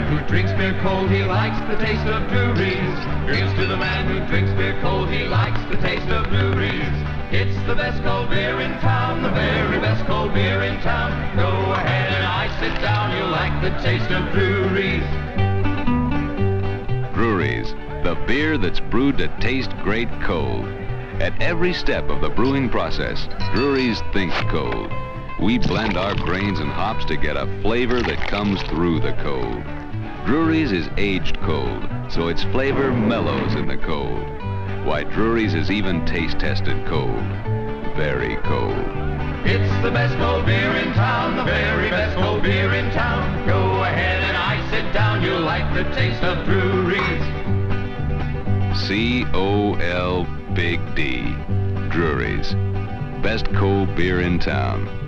who drinks beer cold, he likes the taste of Drewry's. Here's to the man who drinks beer cold, he likes the taste of Drewry's. It's the best cold beer in town, the very best cold beer in town. Go ahead and ice it down, you'll like the taste of Drewry's. Drewry's, the beer that's brewed to taste great cold. At every step of the brewing process, Drewry's thinks cold. We blend our grains and hops to get a flavor that comes through the cold. Drewry's is aged cold, so its flavor mellows in the cold. Why, Drewry's is even taste tested cold. Very cold. It's the best cold beer in town, the very best cold beer in town. Go ahead and ice it down, you'll like the taste of Drewry's. C-O-L Big D. Drewry's. Best cold beer in town.